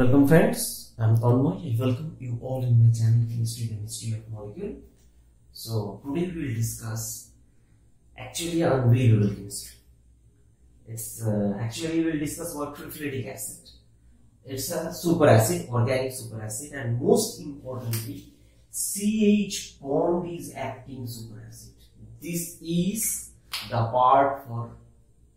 Welcome friends, I'm Tanmoy. I welcome you all in my channel Chemistry the Mystery of Molecule. So today we will discuss actually unbelievable chemistry. It's uh, actually we will discuss about sulfuric acid. It's a super acid, organic super acid, and most importantly, CH bond is acting super acid. This is the part for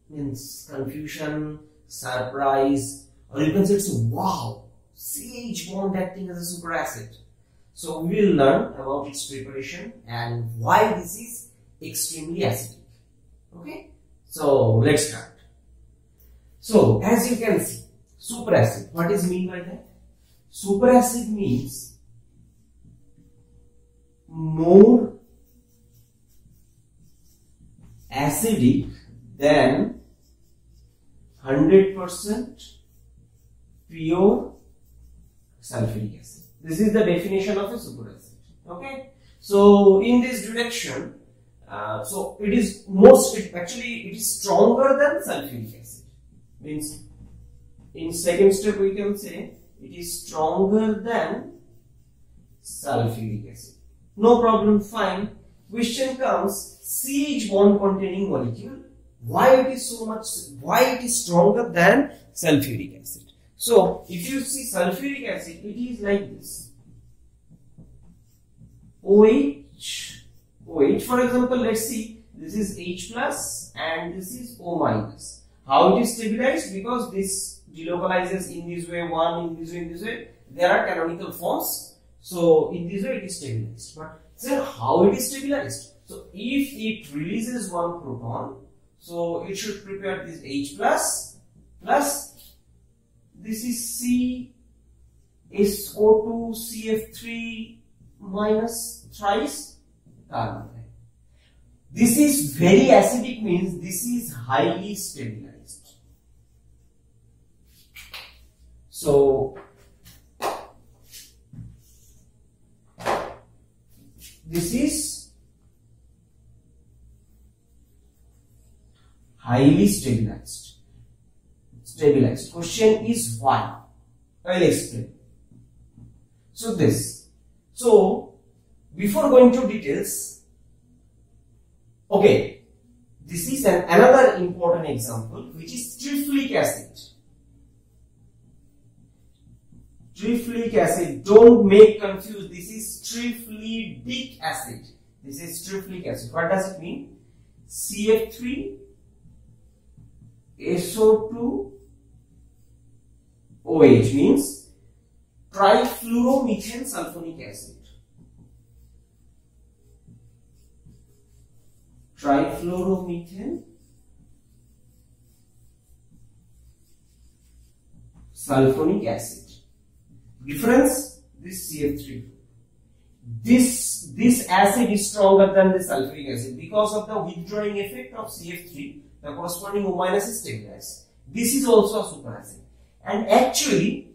means confusion, surprise, or you can say it's wow, CH bond acting as a super acid. So we will learn about its preparation and why this is extremely acidic. Okay, so let's start. So as you can see, super acid. What is mean by that? Super acid means more acidic than 100% pure sulfuric acid. This is the definition of a super acid. Okay. So in this direction, uh, so it is most, it actually it is stronger than sulfuric acid. Means in second step we can say it is stronger than sulfuric acid. No problem, fine. Question comes, CH bond containing molecule, why it is so much, why it is stronger than sulfuric acid. So, if you see sulfuric acid, it is like this. OH, OH, for example, let's see, this is H plus and this is O minus. How it is stabilized? Because this delocalizes in this way, one in this way, in this way. There are canonical forms. So, in this way it is stabilized. But then how it is stabilized? So, if it releases one proton, so it should prepare this H plus plus this is C SO2 CF3 minus thrice carbon. This is very acidic means this is highly stabilized. So this is highly stabilized. Stabilized. Question is why? I will explain. So this. So before going to details, okay, this is an, another important example which is triflic acid. Triflic acid. Don't make confused. This is triflidic acid. This is triflic acid. What does it mean? CF3 SO2 OH means trifluoromethane sulfonic acid. Trifluoromethane sulfonic acid. Difference this CF3. This this acid is stronger than the sulfuric acid because of the withdrawing effect of CF3 the corresponding O minus is stabilized. This is also a superacid. And actually,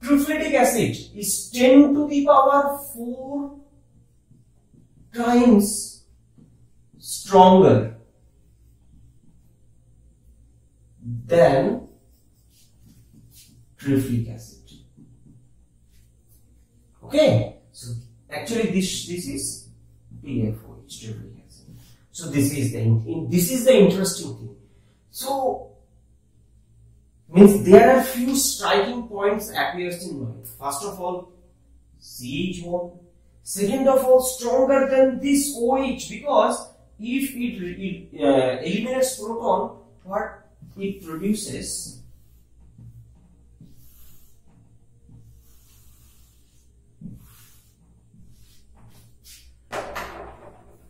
prussic acid is 10 to the power 4 times stronger than triflic acid. Okay, so actually this this is TfOH triflic acid. so this is the in, this is the interesting thing. So means there are few striking points appears in mind. First of all, CH bond. Second of all, stronger than this OH because if it, it uh, eliminates proton, what it produces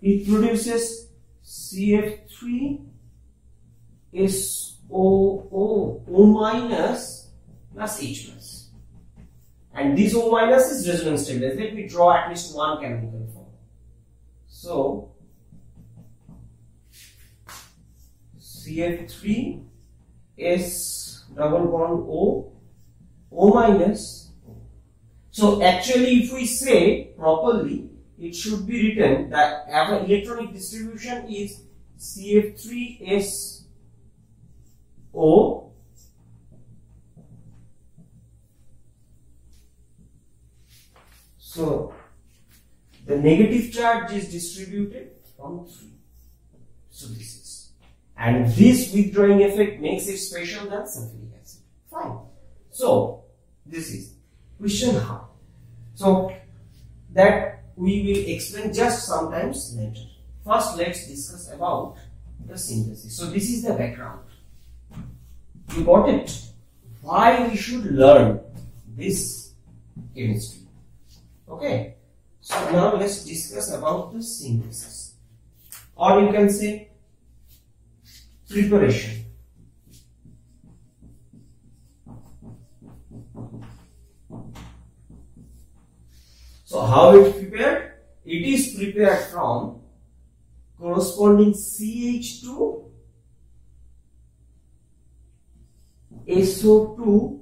it produces CF3 is O, O, O minus plus H plus. And this O minus is resonance stabilized. Let me draw at least one canonical form. So, CF3 is double bond O, O minus. So, actually, if we say properly, it should be written that our electronic distribution is CF3SO So the negative charge is distributed from 3. So this is. And this withdrawing effect makes it special than sulfuric acid. Fine. So this is question how. So that we will explain just sometimes later. First let's discuss about the synthesis. So this is the background. You got it? Why we should learn this chemistry. Okay. So now let's discuss about the synthesis. Or you can say preparation. So how it prepared? It is prepared from corresponding CH2 SO2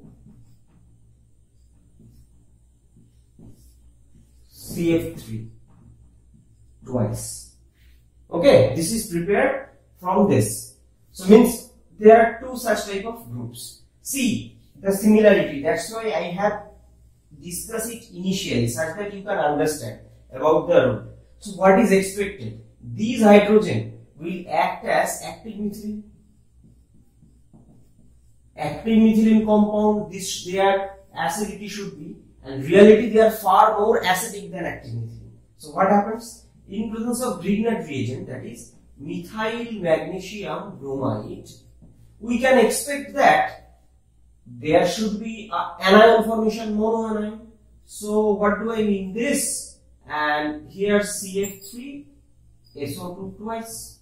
CF3 twice. Okay, this is prepared from this. So means there are two such type of groups. See the similarity. That's why I have discussed it initially such that you can understand about the rule. So what is expected? These hydrogen will act as active methylene. Active methylene compound, this their acidity should be and reality they are far more acidic than active methylene. So what happens? In presence of Grignard reagent that is methyl magnesium bromide, we can expect that there should be anion formation monoanion. So what do I mean? This and here CF3 SO2 twice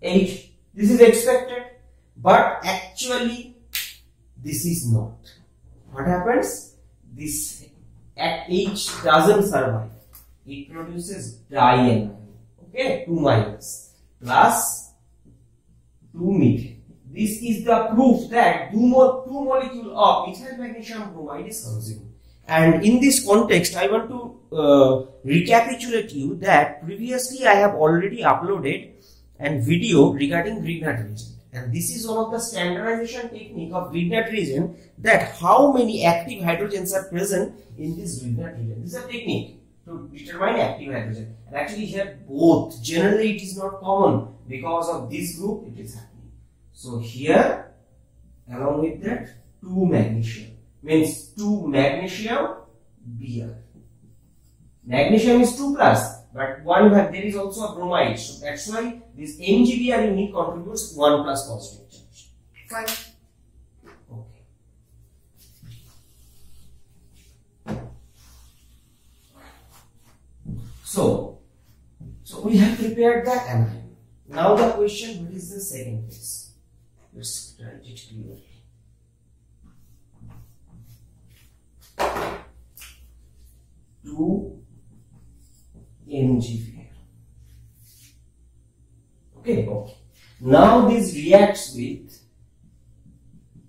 H. This is expected, but actually this is not what happens? This at H doesn't survive. It produces dianion. Okay, 2 minus plus 2 methane. This is the proof that two, mo two molecule of methyl magnesium bromide is consumed. And in this context, I want to uh, recapitulate you that previously I have already uploaded a video regarding Grignard reagent. And this is one of the standardization technique of Grignard reagent that how many active hydrogens are present in this Grignard reagent. This is a technique to determine active hydrogen. And actually here both, generally it is not common because of this group it is happening. So here along with that 2 magnesium means 2 magnesium Br. Magnesium is 2 plus but one there is also a bromide. So that's why this MgBr unit contributes 1 plus positive charge. Fine. Okay. So, so we have prepared that anion. Now the question, what is the second phase? Let's write it clearly. Two MgBr. Okay, okay. Now this reacts with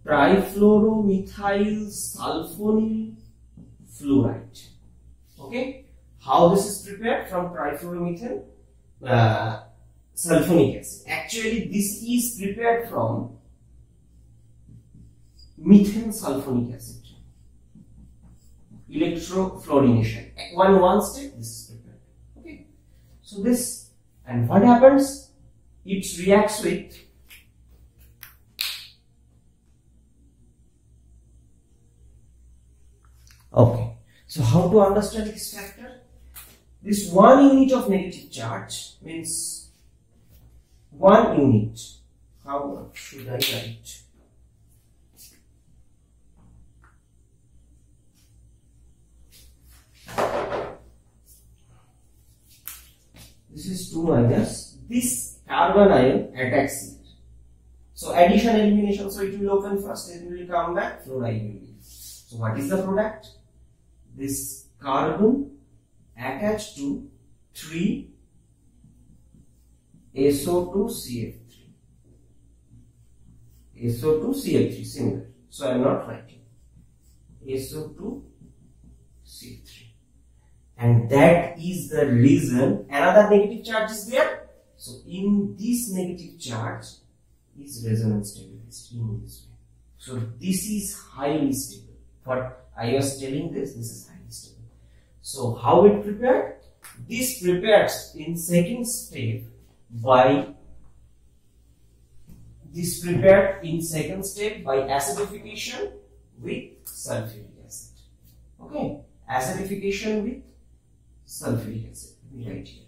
trifluoromethyl sulfonyl fluoride. Okay, how this is prepared from trifluoromethyl uh, sulfonic acid. Actually, this is prepared from methane sulfonic acid. Electrofluorination. One one step. This. So this and what happens? It reacts with Okay. So how to understand this factor? This one unit of negative charge means one unit. How should I write? This is 2 minus. This carbanion attacks here. So addition elimination, so it will open first, it will come back, fluoride will be. So what is the product? This carbon attached to 3 SO2CF3. SO2CF3 similar. So I am not writing. SO2CF3 and that is the reason another negative charge is there. So in this negative charge is resonance stabilized in this way. So this is highly stable. But I was telling this, this is highly stable. So how it prepared? This prepared in second step by this prepared in second step by acidification with sulfuric acid. Okay, acidification with sulfuric acid. Right here.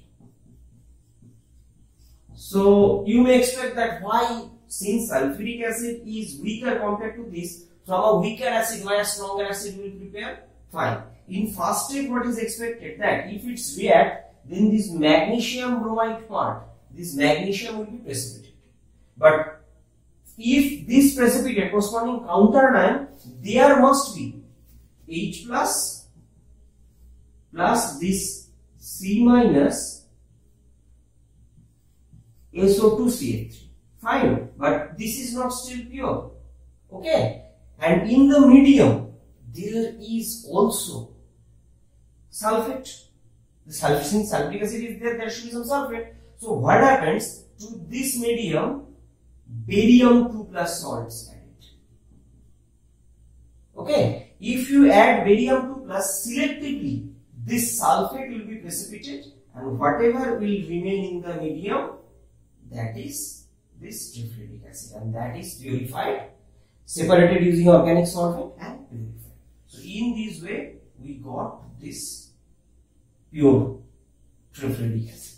So you may expect that why since sulfuric acid is weaker compared to this, from a weaker acid why a stronger acid will prepare? Fine. In first step what is expected that if it's react then this magnesium bromide part, this magnesium will be precipitated. But if this precipitate corresponding counter ion, there must be H plus plus this C minus SO2CH3. Fine, but this is not still pure. Okay, and in the medium there is also sulfate. The sulfate, since sulfuric acid is there, there should be some sulfate. So what happens to this medium? Barium 2 plus salts added. Okay, if you add barium 2 plus selectively, this sulfate will be precipitated and whatever will remain in the medium that is this tetrahydric acid and that is purified separated using organic solvent and purified. So in this way we got this pure tetrahydric acid.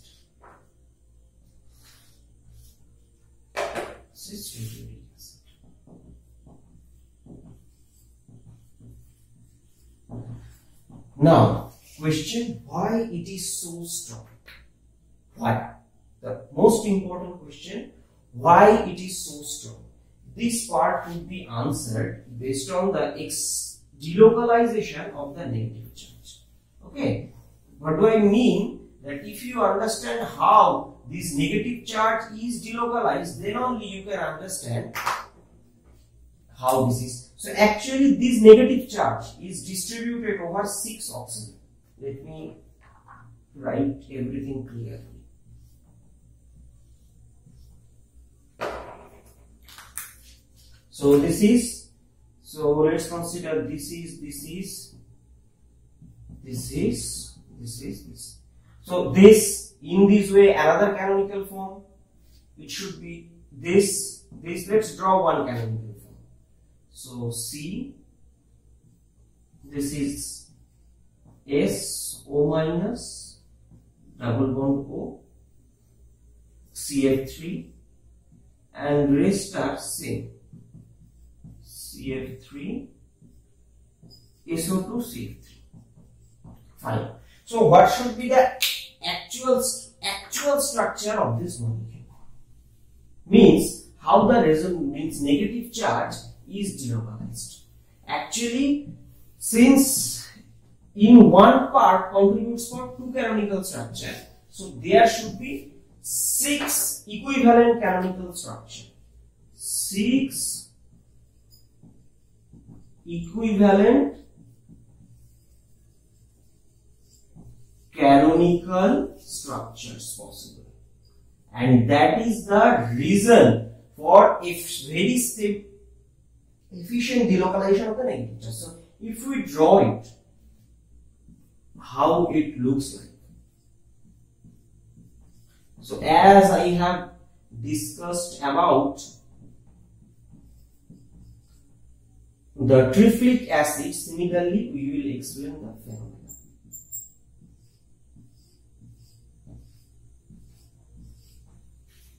This is acid. Now question why it is so strong? Why? The most important question why it is so strong? This part will be answered based on the delocalization of the negative charge. Okay. What do I mean? That if you understand how this negative charge is delocalized, then only you can understand how this is. So actually this negative charge is distributed over 6 oxygen. Let me write everything clearly. So this is, so let's consider this is, this is, this is, this is, this. So this, in this way, another canonical form, it should be this, this, let's draw one canonical form. So C, this is S, O minus, double bond O, CF3, and rest are same. CF3, SO2, CF3. Fine. So what should be the actual actual structure of this molecule? Means how the resonance means negative charge is delocalized. Actually, since in one part contributes for two canonical structure, so there should be six equivalent canonical structure. Six equivalent canonical structures possible. And that is the reason for a very step efficient delocalization of the negative. So if we draw it how it looks like so as i have discussed about the triflic acid, similarly, we will explain the phenomena.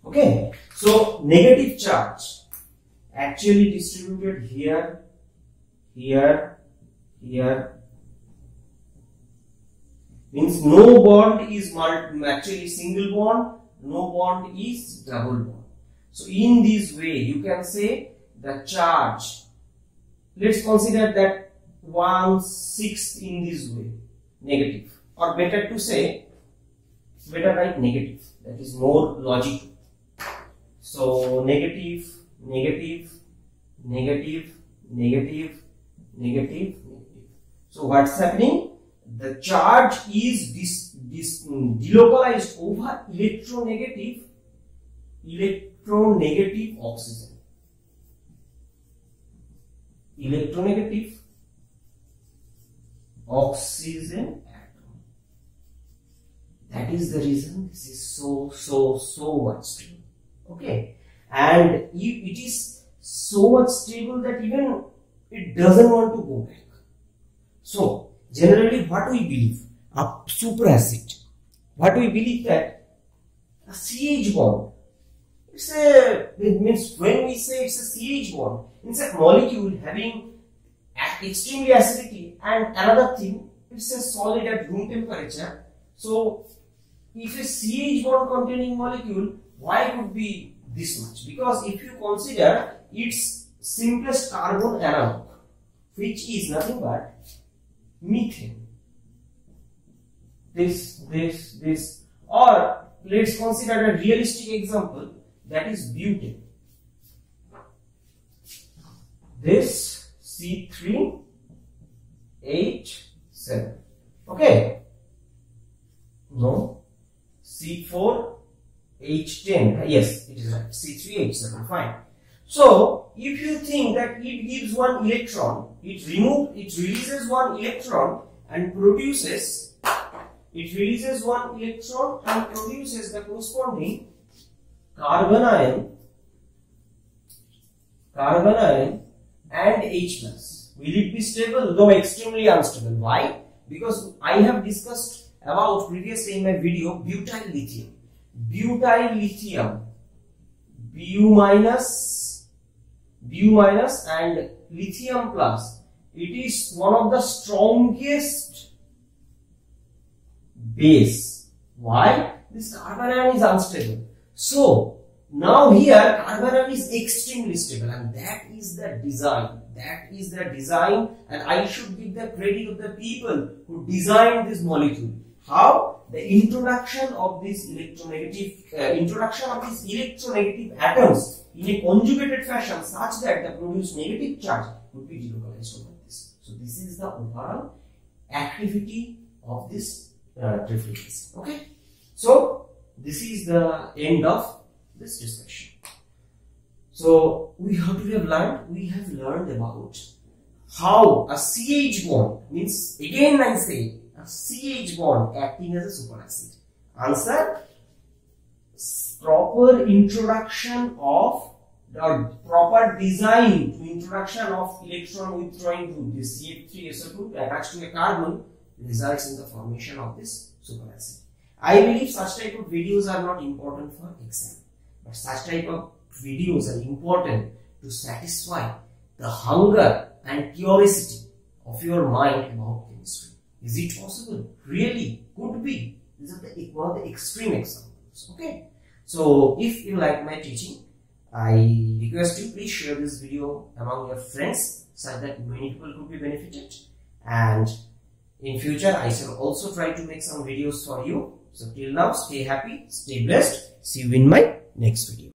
Okay, so negative charge actually distributed here, here, here. Means no bond is actually single bond, no bond is double bond. So in this way, you can say the charge. Let's consider that one sixth in this way negative. Or better to say better write negative. That is more logical. So negative negative negative negative negative negative. So what's happening the charge is dis, dis, mm, delocalized over electronegative electronegative oxygen electronegative oxygen atom. That is the reason this is so, so, so much stable. Okay. And it is so much stable that even it doesn't want to go back. So, generally what we believe? A superacid. What we believe that a CH bond. It's a, it means when we say it's a CH bond, it's a molecule having extremely acidity and another thing, it's a solid at room temperature. So, if a CH bond containing molecule, why would be this much? Because if you consider its simplest carbon analog, which is nothing but methane. This, this, this, or let's consider a realistic example that is butane. This C3H7. Okay. No. C4H10. Yes, it is right. C3H7. Fine. So, if you think that it gives one electron, it remove, it releases one electron and produces, it releases one electron and produces the corresponding carbanion, carbon ion and H plus. Will it be stable? No, extremely unstable. Why? Because I have discussed about previously in my video butyl lithium. Butyl lithium, Bu minus Bu minus and lithium plus. It is one of the strongest base. Why? This carbanion is unstable. So, now here carbanion is extremely stable and that is the design. That is the design and I should give the credit of the people who designed this molecule. How? The introduction of this electronegative, uh, introduction of these electronegative atoms in a conjugated fashion such that the produced negative charge would be delocalized over this. So this is the overall activity of this uh. Okay. So this is the end of this discussion. So we have to have learned, we have learned about how a CH bond means again I say CH bond acting as a superacid. Answer proper introduction of the proper design to introduction of electron withdrawing group this CH3SO2 attached to a carbon results in the formation of this superacid. I believe such type of videos are not important for exam but such type of videos are important to satisfy the hunger and curiosity of your mind about. Is it possible? Really? Could be. These are the, one of the extreme examples. Okay. So, if you like my teaching, I request you please share this video among your friends so that many people could be benefited. And in future, I shall also try to make some videos for you. So, till now, stay happy, stay blessed. See you in my next video.